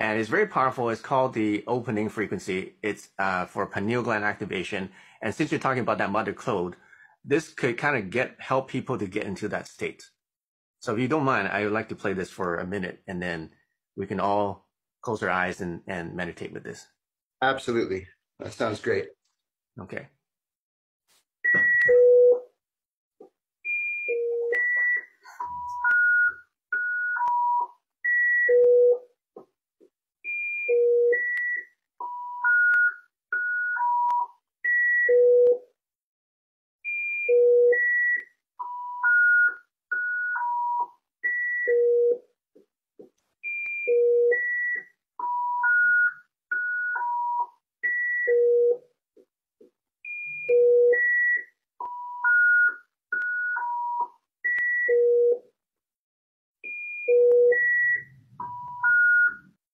and it's very powerful. It's called the opening frequency. It's uh, for pineal gland activation. And since you're talking about that mother code, this could kind of get help people to get into that state. So if you don't mind, I would like to play this for a minute, and then we can all close our eyes and, and meditate with this. Absolutely, that sounds great. Okay.